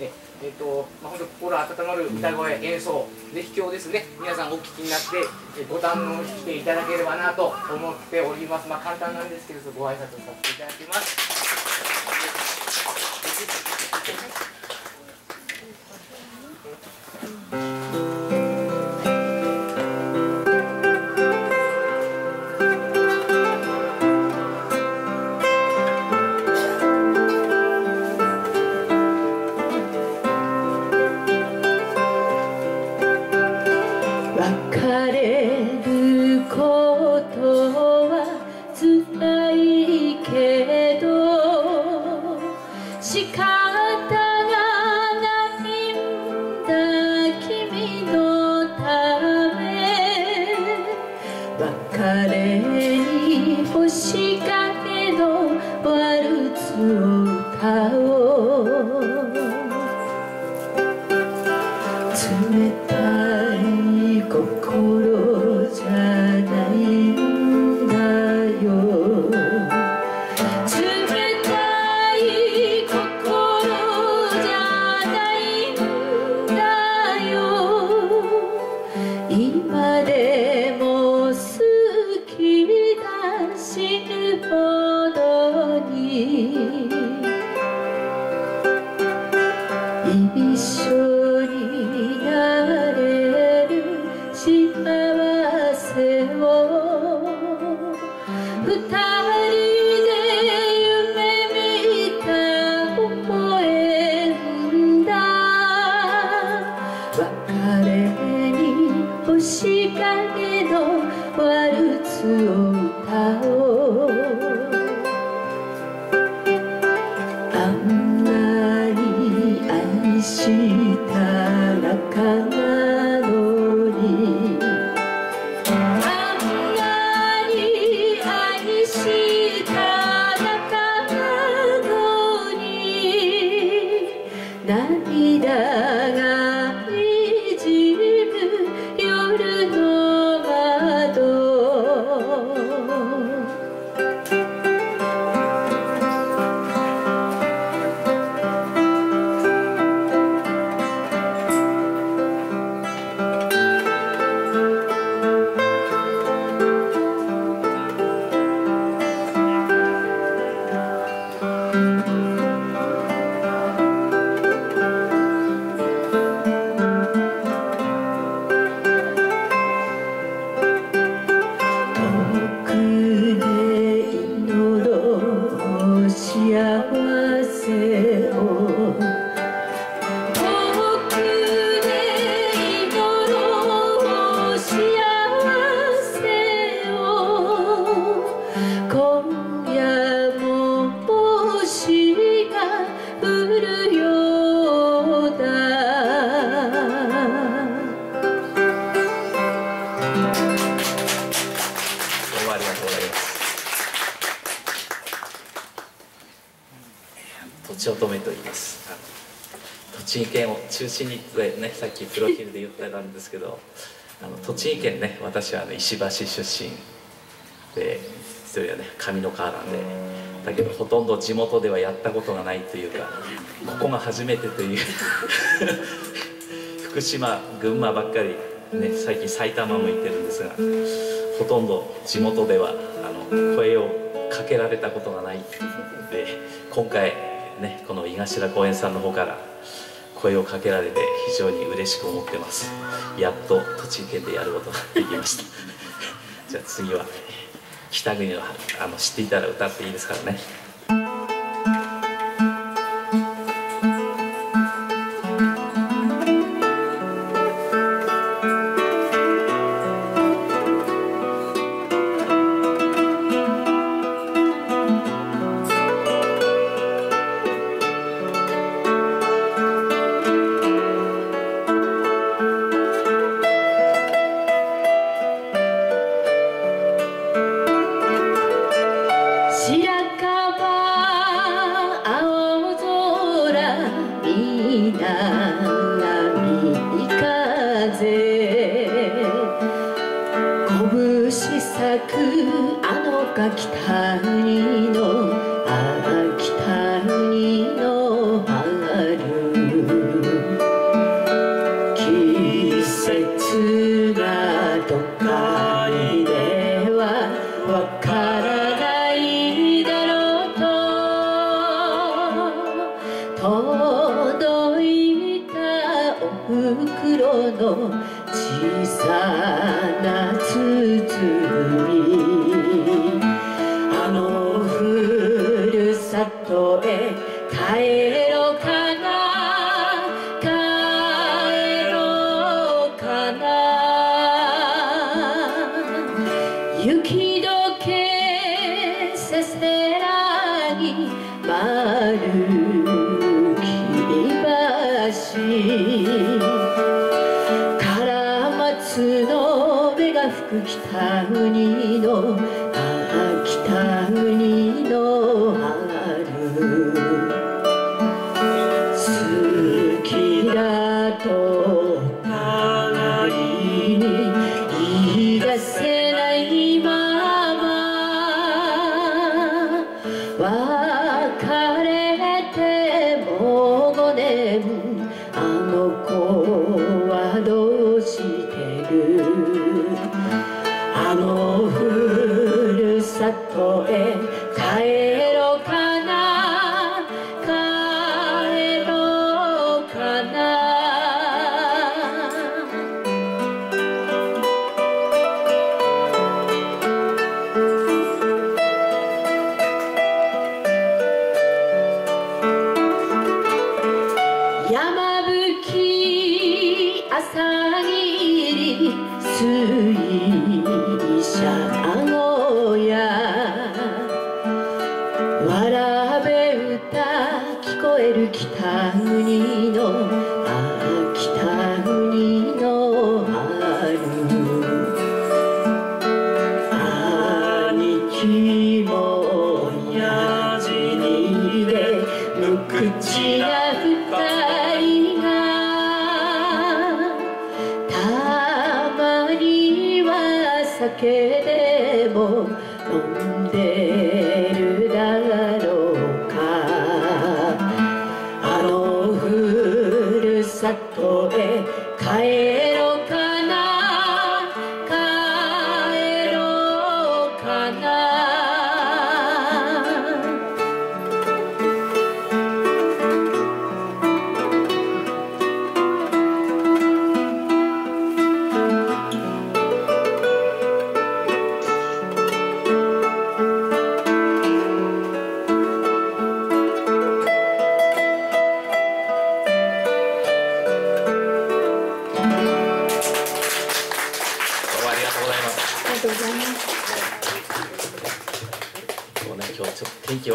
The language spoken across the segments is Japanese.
ねえーとまあ、本当心温まる歌声、演奏、熱狂ですね、皆さんお聴きになって、えご堪能していただければなと思っております。まあ、簡単なんですけれど、ご挨拶させていただきます。中心にねさっきプロフィールで言ってたんですけどあの栃木県ね私は、ね、石橋出身で一人はね上の川なんでだけどほとんど地元ではやったことがないというかここが初めてという 福島群馬ばっかりね最近埼玉も行ってるんですがほとんど地元ではあの声をかけられたことがないで今回ねこの井頭公園さんの方から声をかけられて非常に嬉しく思ってます。やっと栃木県でやることができました。じゃあ次は北国のあの知っていたら歌っていいですからね。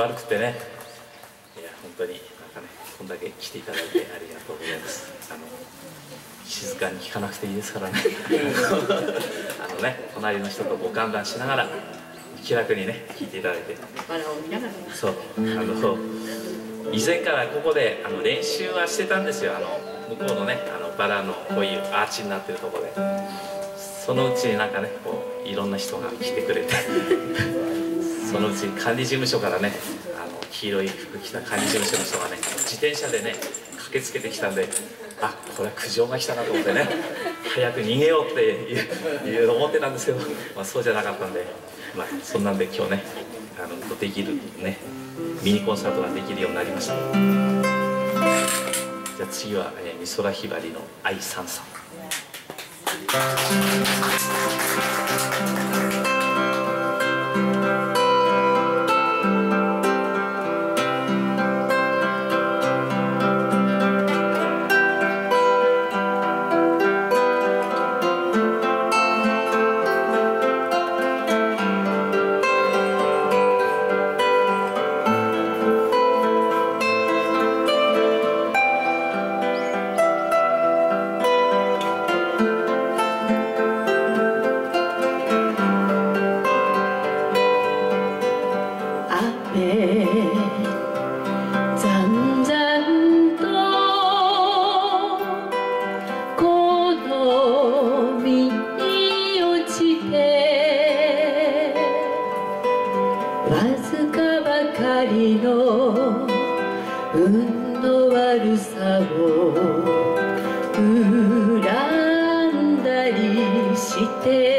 悪くてね。いや本当になんかねこんだけ来ていただいてありがとうございます。あの静かに聞かなくていいですからね。あのね隣の人とご歓談しながら気楽にね聞いていただいて。そうあの以前からここであの練習はしてたんですよ。あの向こうのねあのバラのこういうアーチになってるところで。そのうちになんかねこういろんな人が来てくれてそのうちに管理事務所からねあの黄色い服着た管理事務所の人がね自転車でね駆けつけてきたんであこれは苦情が来たなと思ってね早く逃げようっていういう思ってたんですけど、まあ、そうじゃなかったんで、まあ、そんなんで今日ねあのできるねミニコンサートができるようになりました。じゃあ次は、えー、美空ひばりの「愛さんさん」ずかばかりの運の悪さを恨んだりして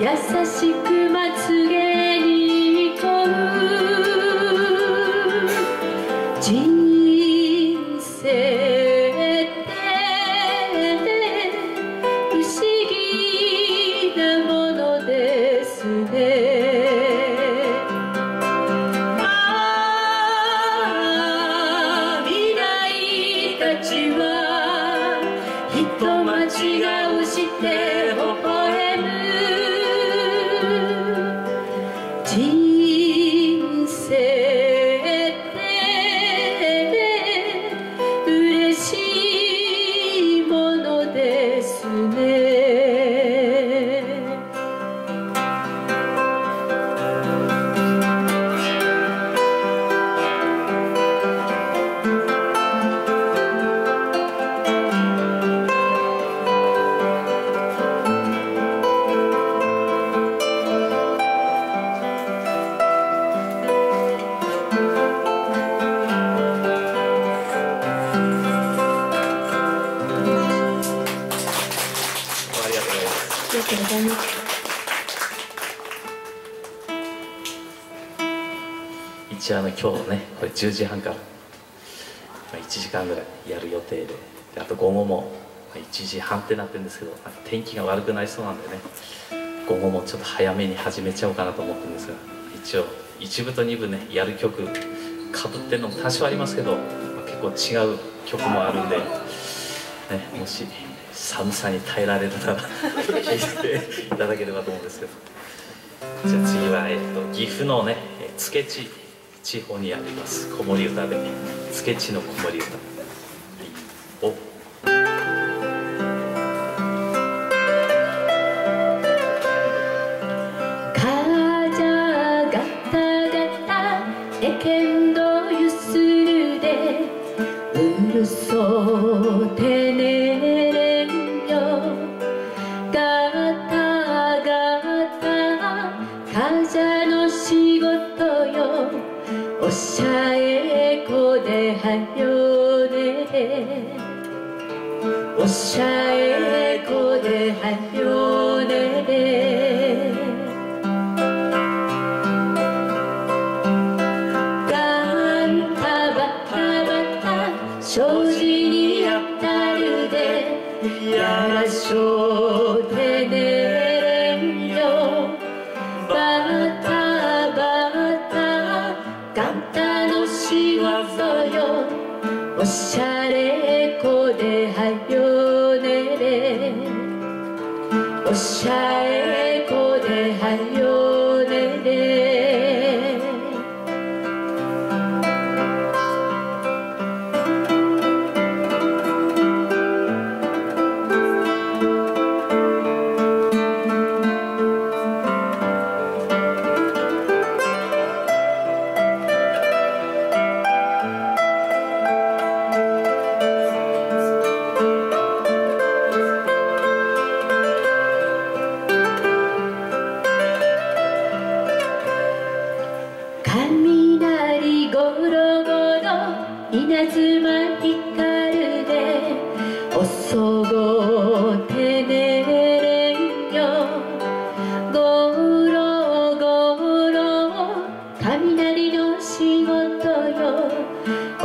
優しくまつげ10時半から、まあ、1時間ぐらいやる予定でであと午後もまあ1時半ってなってるんですけどなんか天気が悪くなりそうなんでね午後もちょっと早めに始めちゃおうかなと思ってるんですが一応一部と二部ねやる曲かぶってるのも多少ありますけど、まあ結構違う曲もあるんで、ね、もし寒さに耐えられるなら聴いていただければと思うんですけど。じゃあ次は、えっと、岐阜のねえー津家地地方にあります。子守歌で。つけ地の子守歌、は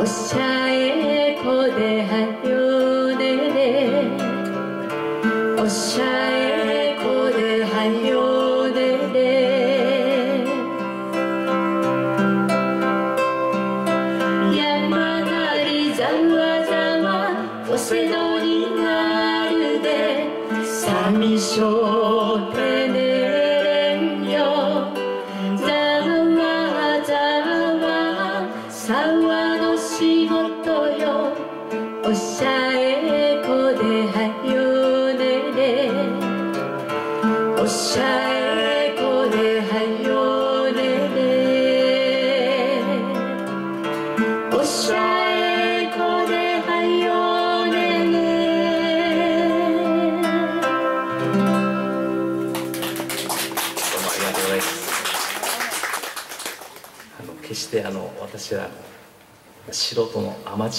was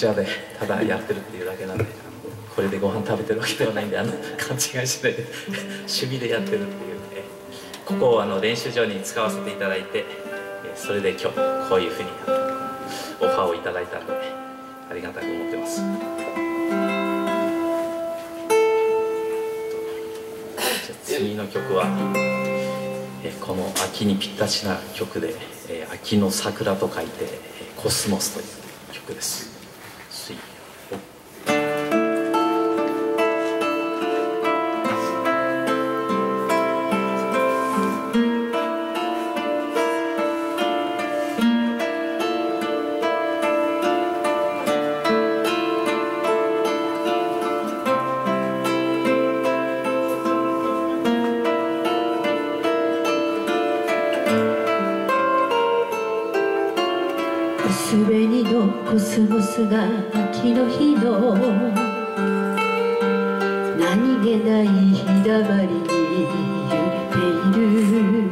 でただやってるっていうだけなんでこれでご飯食べてるわけではないんであの勘違いしないで趣味でやってるっていう、えここをあの練習場に使わせていただいてえそれで今日こういうふうにオファーをいただいたんでありがたく思ってます。じゃあ次の曲はえーこの秋にぴったしな曲で「えー秋の桜」と書いてえー「コスモス」という曲です。薄紅のコスモスが秋の日の何気ない日だまりに揺れている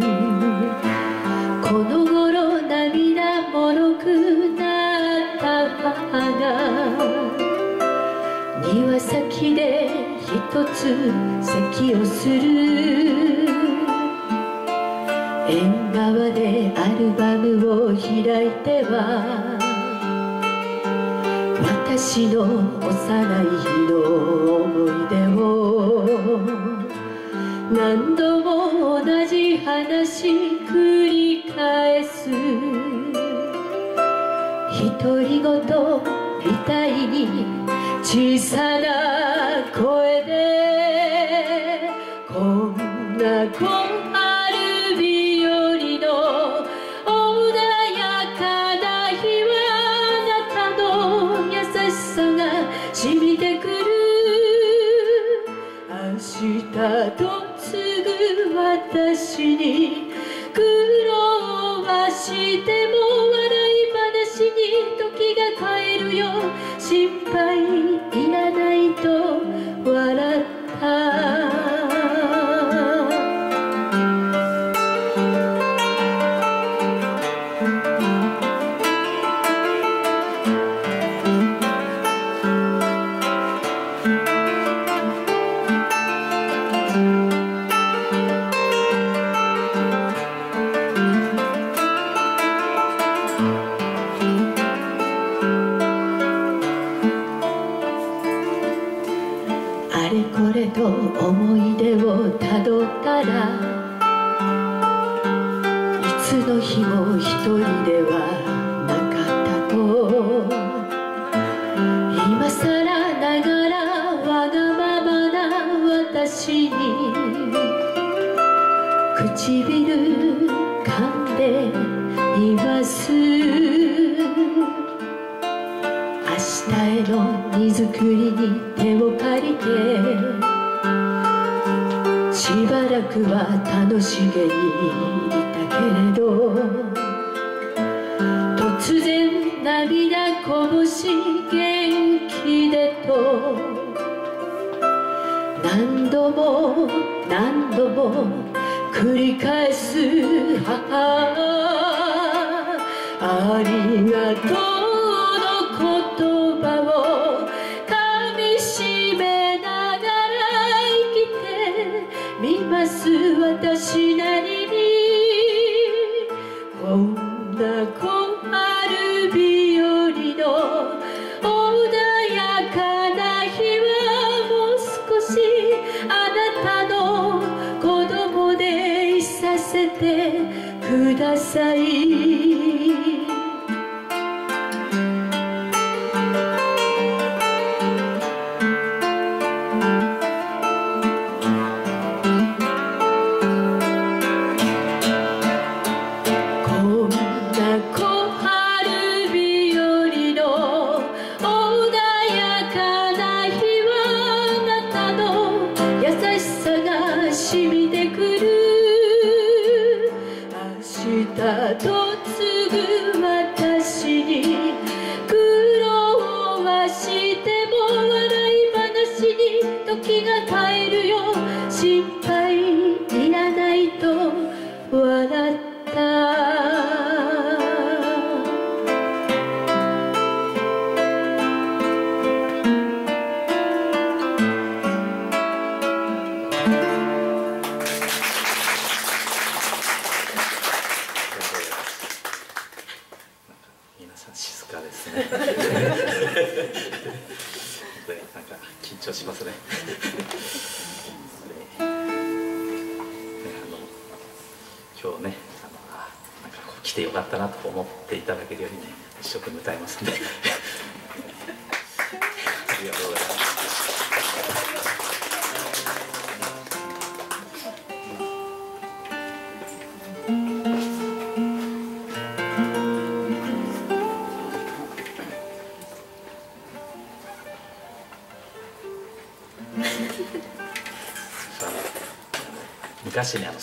この頃涙もろくなった母が庭先で一つ咳をする縁側でアルバムを開いては私の幼い日の思い出を何度も同じ話繰り返す。独り言みたいに小さな声で一人ではなかったと今さらながらわがままな私に唇噛んでいます明日への荷造りに手を借りてしばらくは楽しげにいたけれど突然涙こぼし元気でと。何度も何度も繰り返す母。ありがとう。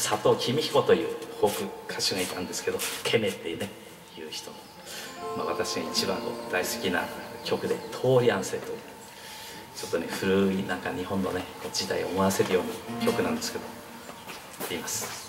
佐藤公彦という歌手がいたんですけど「ケメ」っていうねいう人の、まあ、私が一番大好きな曲で「通り、安静」というちょっとね古いなんか日本のね時代を思わせるような曲なんですけど言います。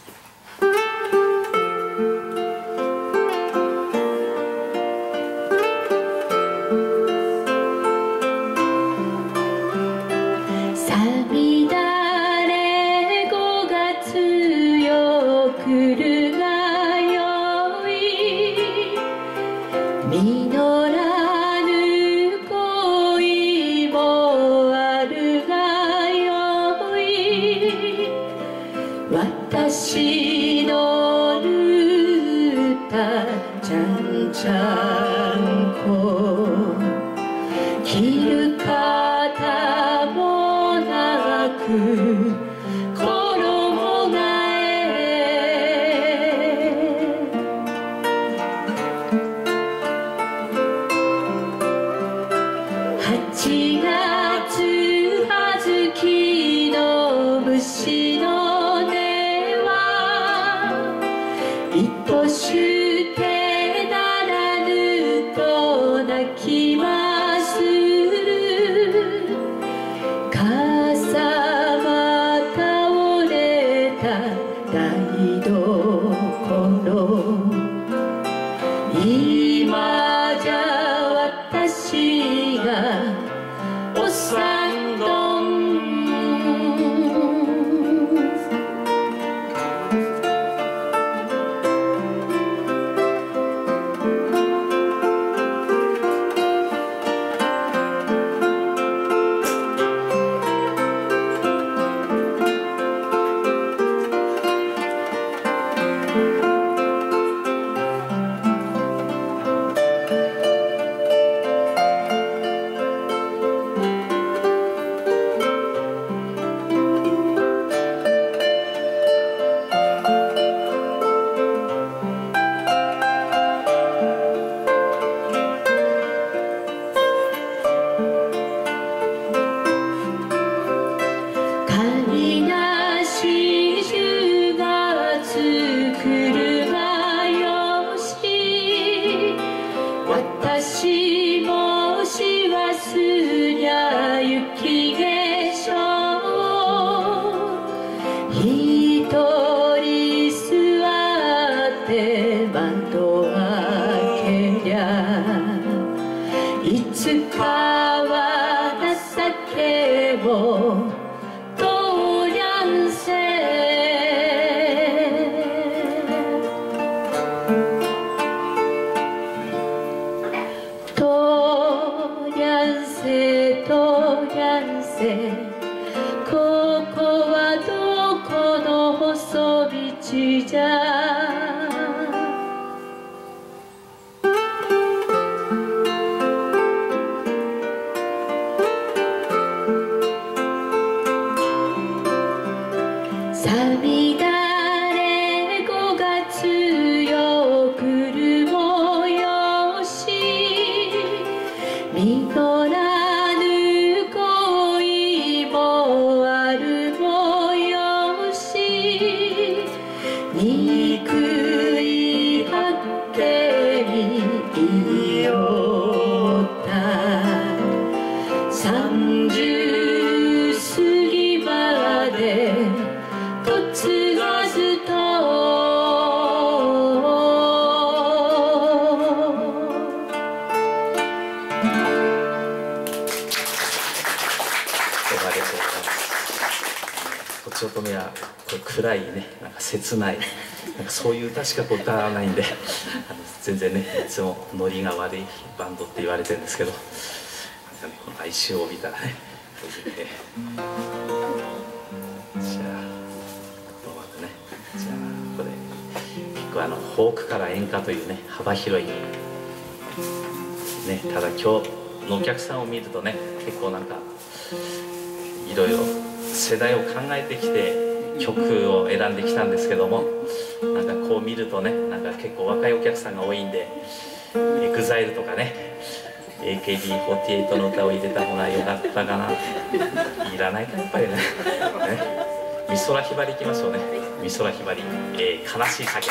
切ない。なんかそういう歌しかこう歌わないんで。全然ねいつもノリが悪いバンドって言われてるんですけど、この哀愁を帯びたねこいてねじゃあうまくね。じゃあこれ結構あのフォークから演歌というね幅広いねただ今日のお客さんを見るとね結構なんかいろいろ世代を考えてきて曲を選んできたんですけどもなんかこう見るとねなんか結構若いお客さんが多いんで EXILE とかね AKB48 の歌を入れた方が良かったかな。いらないかやっぱりね。ね。美空ひばりいきましょうね。美空ひばり、えー、悲しい酒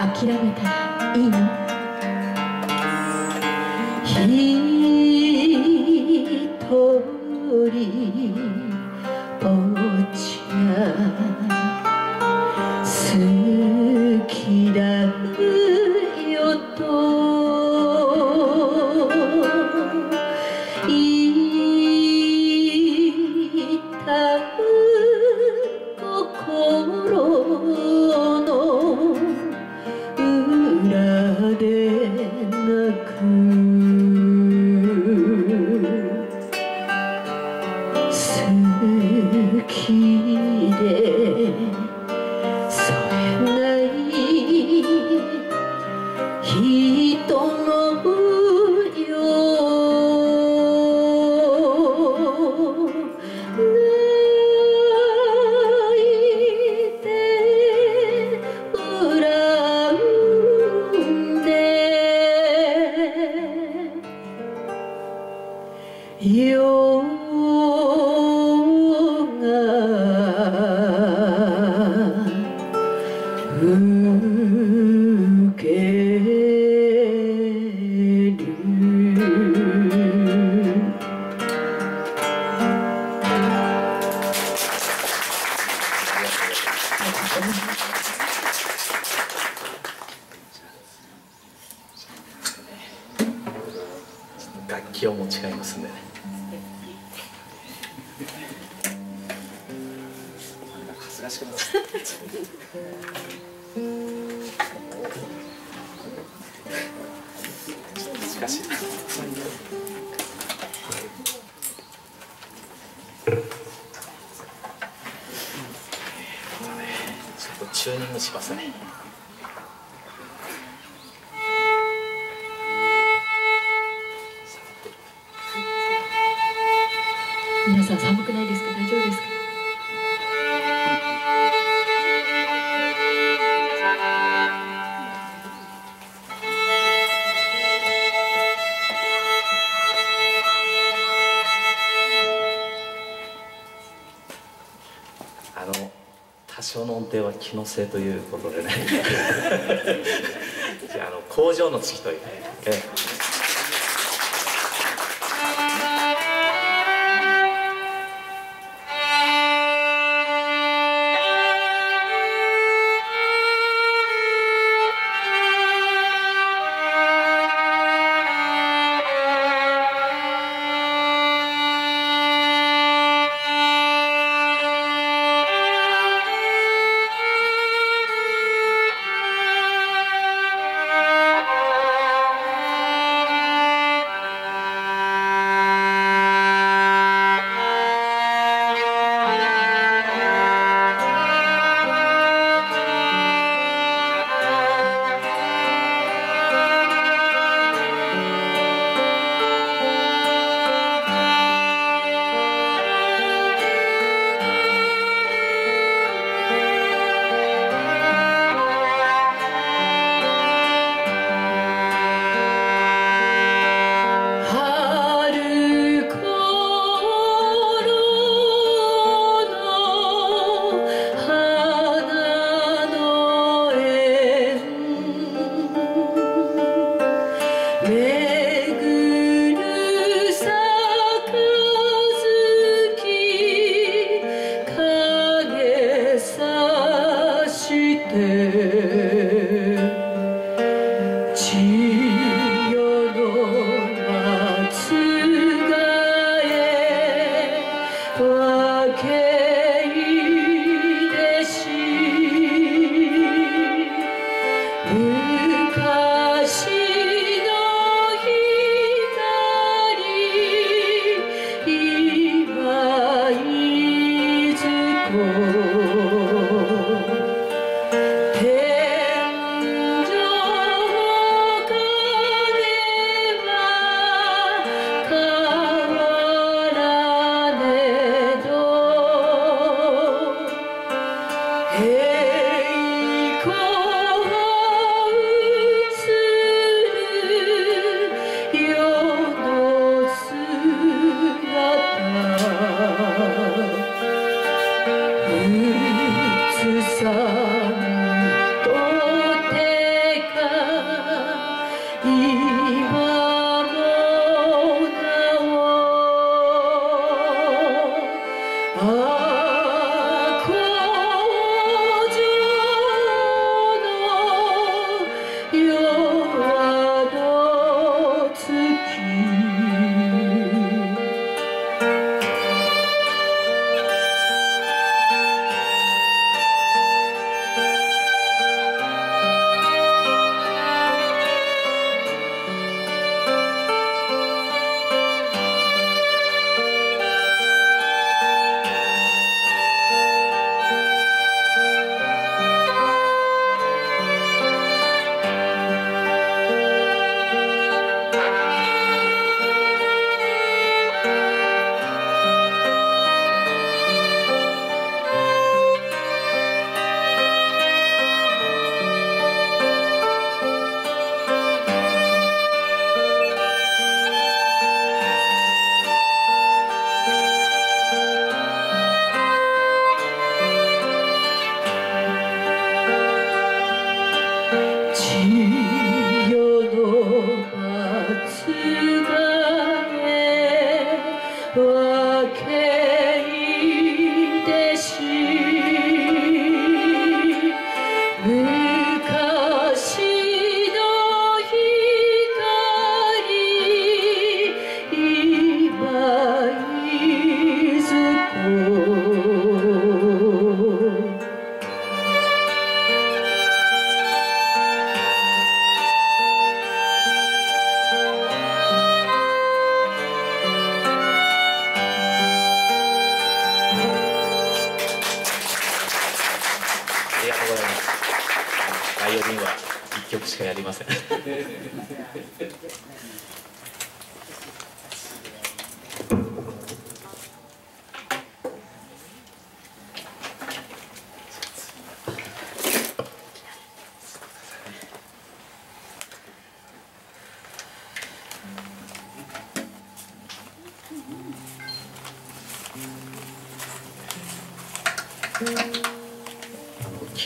諦めたらいいの？さん寒くないですか？大丈夫ですか？多少の音程は気のせいということでね。じゃああの工場の月というね、ええ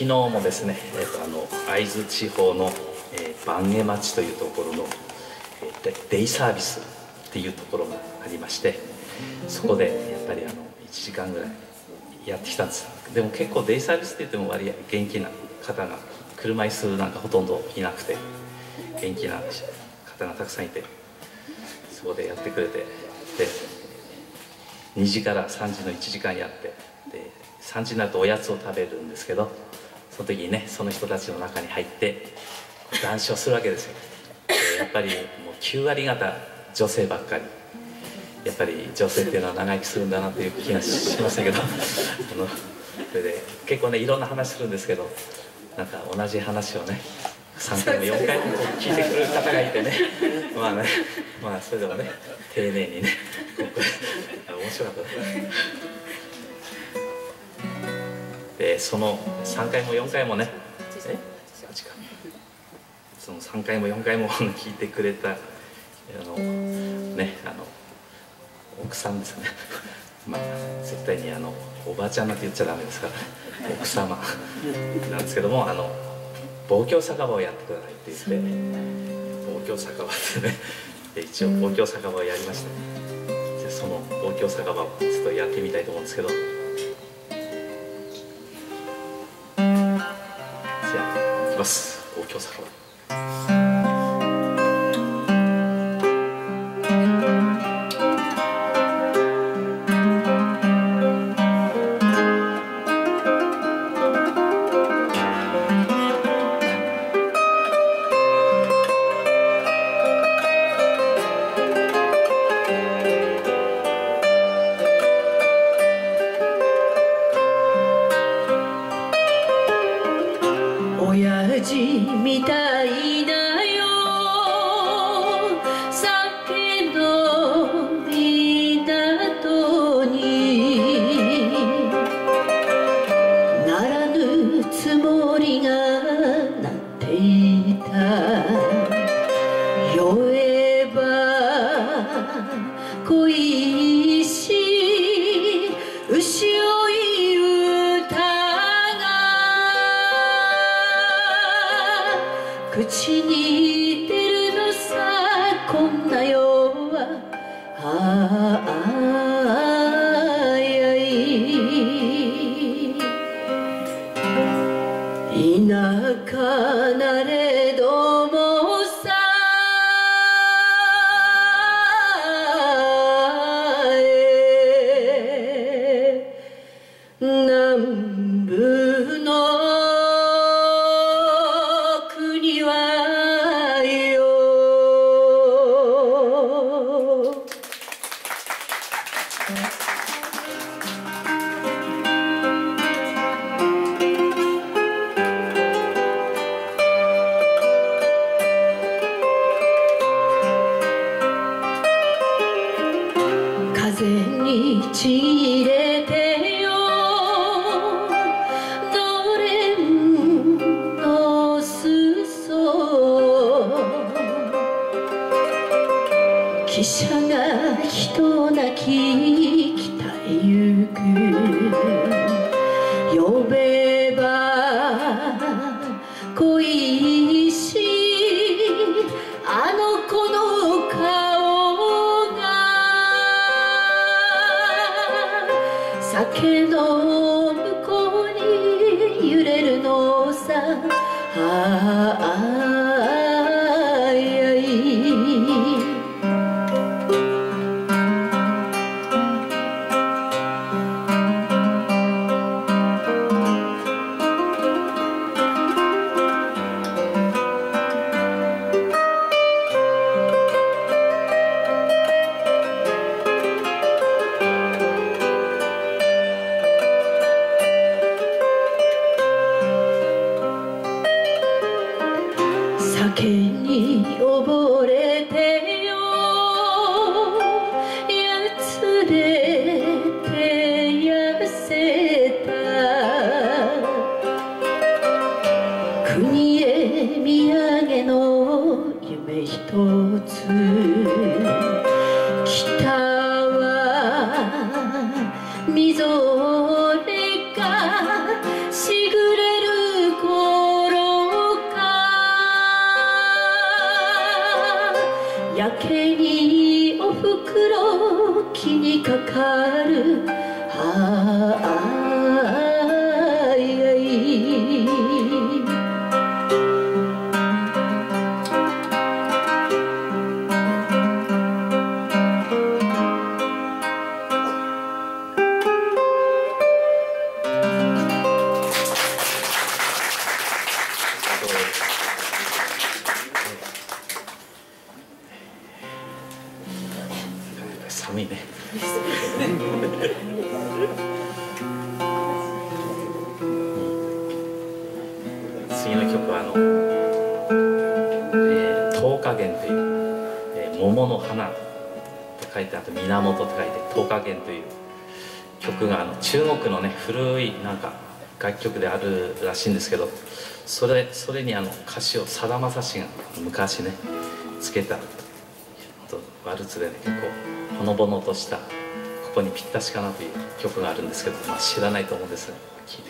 昨日もですね、えー、とあの会津地方の、えー、番下町というところの、えー、デイサービスっていうところがありましてそこでやっぱりあの1時間ぐらいやってきたんです。でも結構デイサービスって言っても割合元気な方が車椅子なんかほとんどいなくて元気な方がたくさんいてそこでやってくれてで2時から3時の1時間やってで3時になるとおやつを食べるんですけどその時にねその人たちの中に入って談笑するわけですよ。でやっぱりもう9割方女性ばっかり。やっぱり女性っていうのは長生きするんだなという気がしましたけど。あのそれで結構ねいろんな話するんですけどなんか同じ話をね3回も4回も聞いてくる方がいてね。まあねまあそれでもね丁寧にね面白かったでその3回も4回もね。え？その3回も4回も 聞いてくれたあのねあの奥さんですね。まあ絶対にあのおばあちゃんなんて言っちゃダメですから 奥様。なんですけどもあの望郷酒場をやってくださいって言って望郷酒場ってね。一応望郷酒場をやりましたじゃあその望郷酒場をちょっとやってみたいと思うんですけどます。望郷酒場しいんですけどそれそれにあの歌詞をさだまさしが昔ねつけたワルツでね結構ほのぼのとしたここにぴったしかなという曲があるんですけど、まあ、知らないと思うんですが聴いて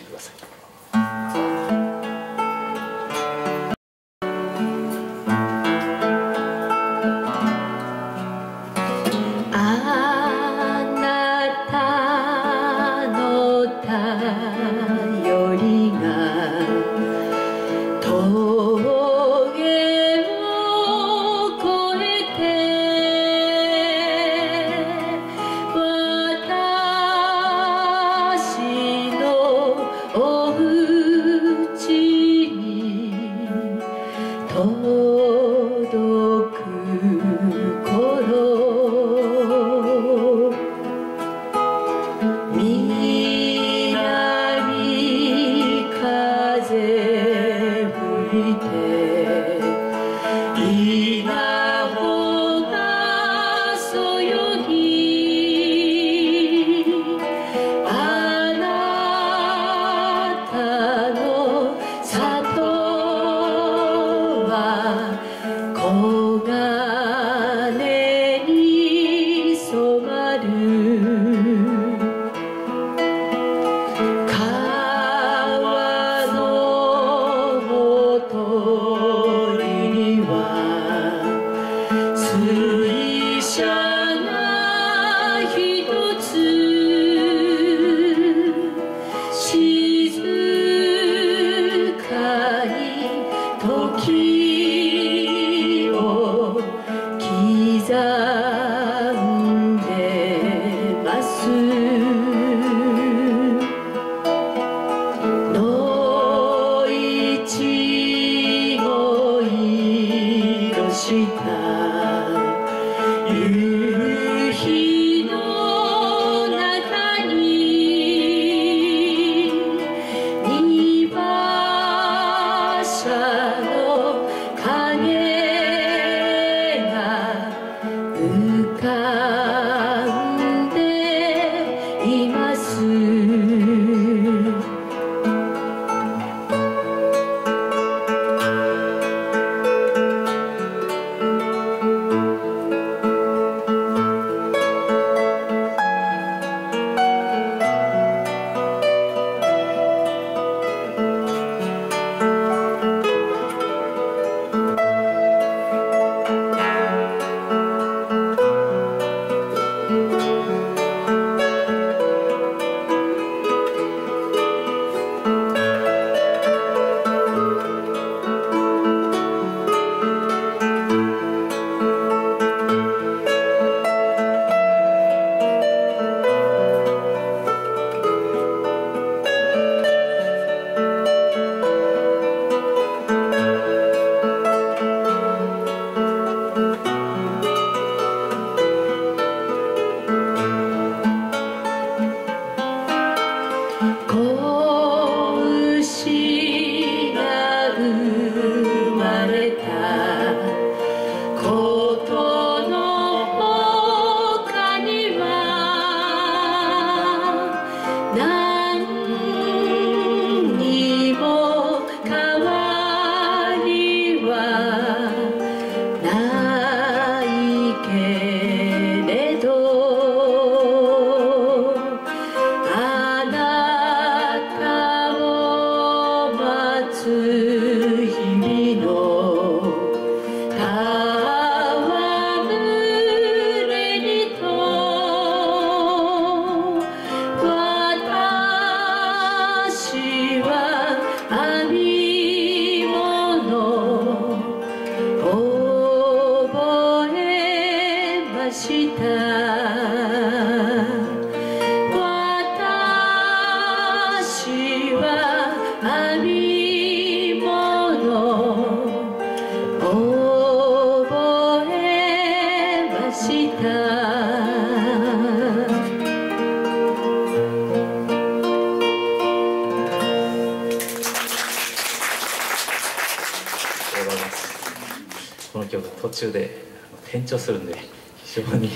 中で転調するんで非常に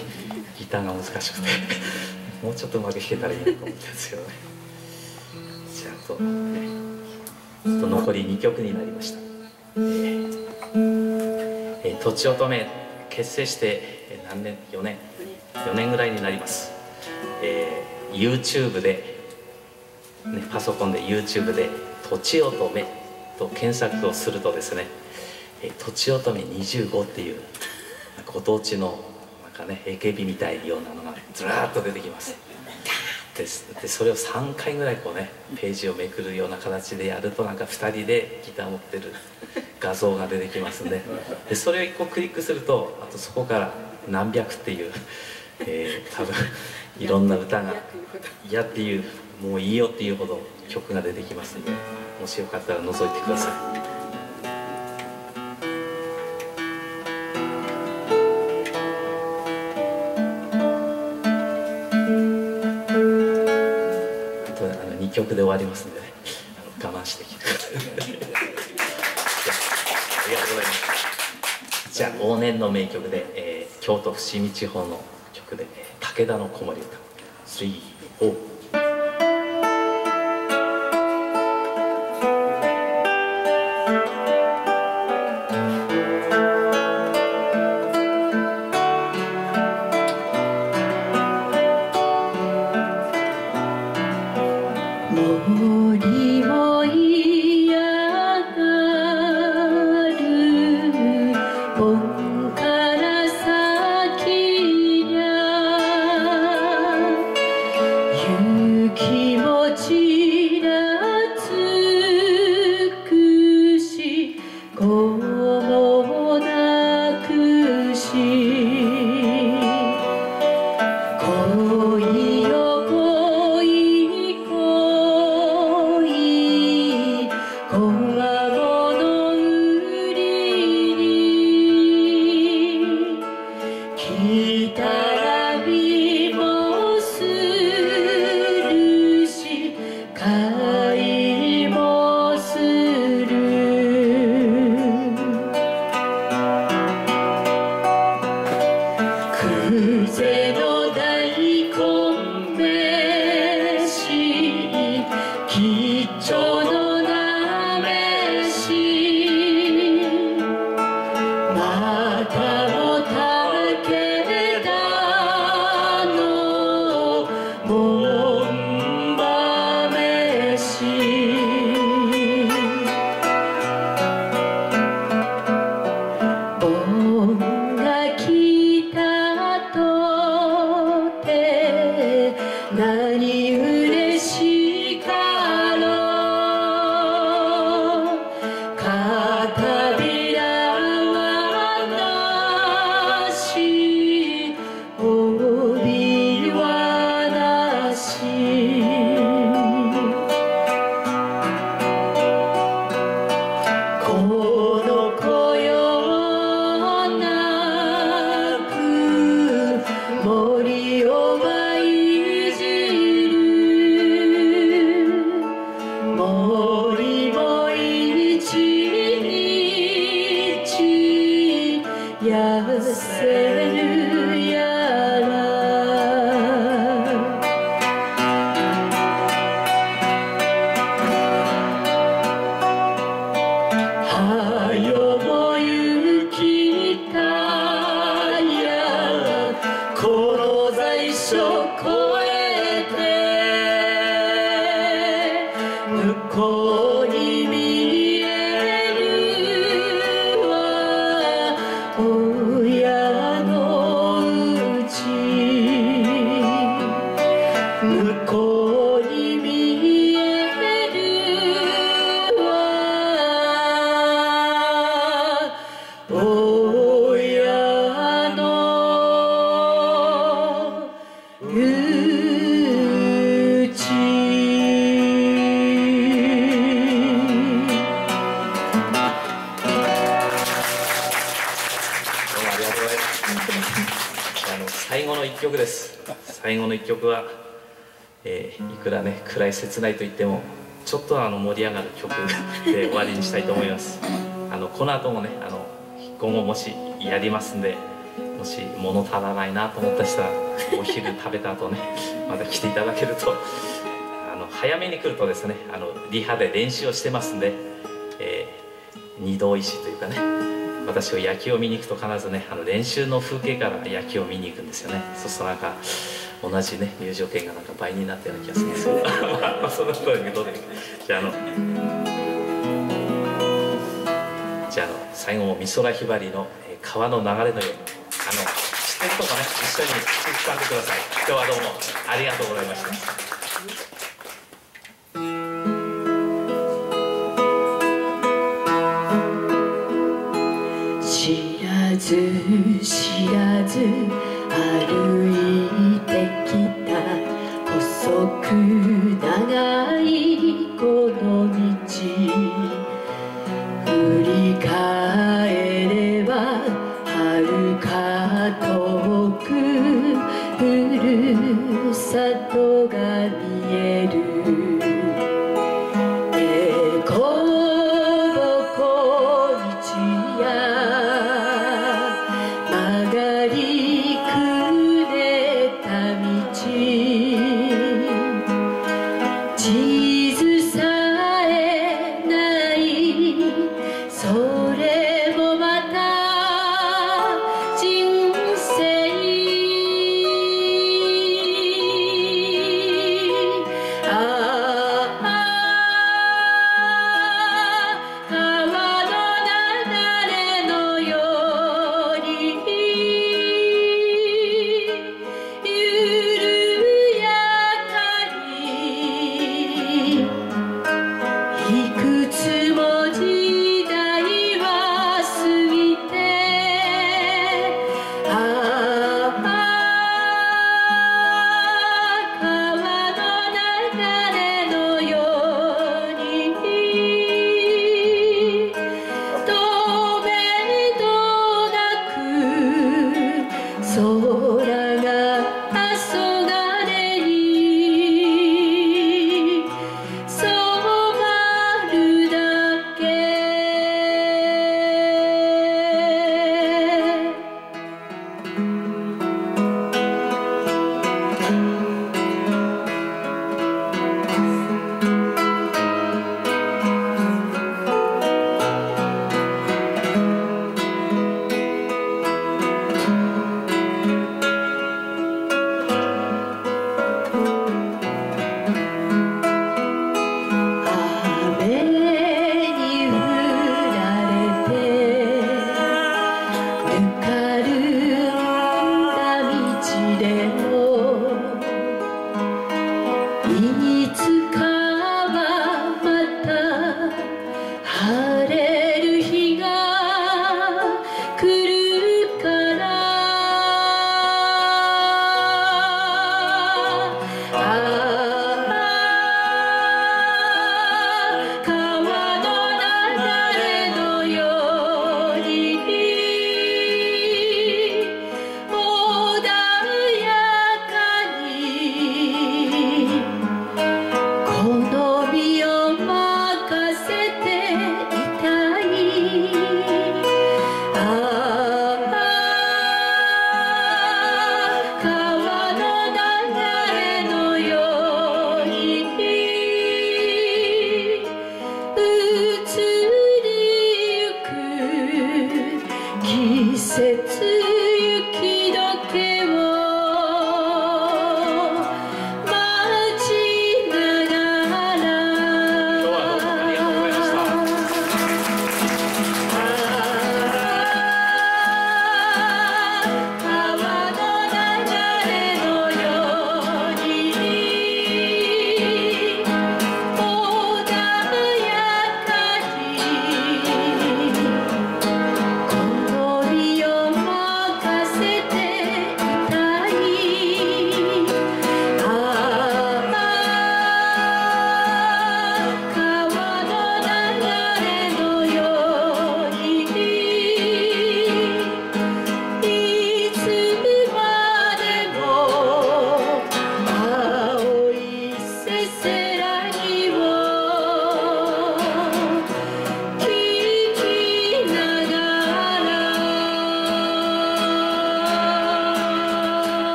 ギターが難しくてもうちょっとうまく弾けたらいいなと思ってるんですけどね。じゃあと,、ね、あと残り2曲になりました。えーえーとちおとめ結成して何年？4年？4年ぐらいになります、えー YouTube でね、パソコンで YouTube で「とちおとめ」と検索をするとですね「えとちおとめ25」っていうご当地のなんかね AKB みたいようなのがずらーっと出てきます。ででそれを3回ぐらいこうねページをめくるような形でやるとなんか2人でギター持ってる画像が出てきますんで。それを1個クリックするとあとそこから何百っていう、えー多分いろんな歌が嫌っていうもういいよっていうほど曲が出てきますんでもしよかったら覗いてください。で終わりますんでね。あの我慢してきてありがとうござい。ますじゃあ往年の名曲で、えー京都伏見地方の曲で武田の子守歌。3 4らね暗い切ないと言ってもちょっとあの盛り上がる曲で終わりにしたいと思います。あのこの後もねあの今後もしやりますんでもし物足らないなと思った人はお昼食べた後ね また来ていただけるとあの早めに来るとですねあのリハで練習をしてますんで、えー二度石というかね私は野球を見に行くと必ずねあの練習の風景から野球を見に行くんですよね。そうするとなんか同じね入場券がなんか倍になったような気がする。んですけどそんなことだけどねじゃああのじゃあの最後も美空ひばりのえ川の流れのようにあの知ってる人もね一緒に口ずさんでください。今日はどうもありがとうございました。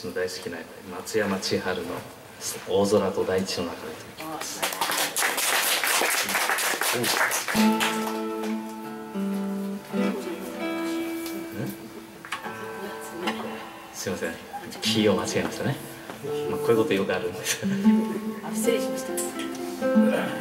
私の大好きな松山千春の「大空と大地の中で」といきます。すいません、キーを間違えましたね。まあ、こういうことよくあるんです。失礼しました。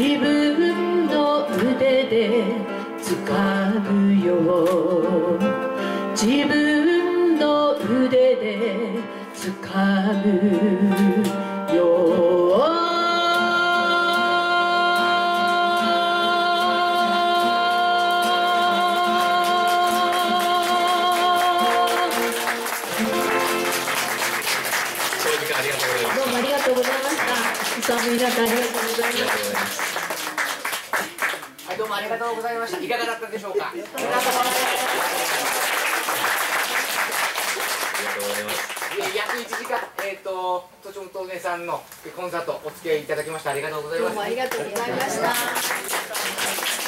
自分の腕で掴む。よ自分の腕で掴むお付き合いいただきましてありがとうございますどうもありがとうございました。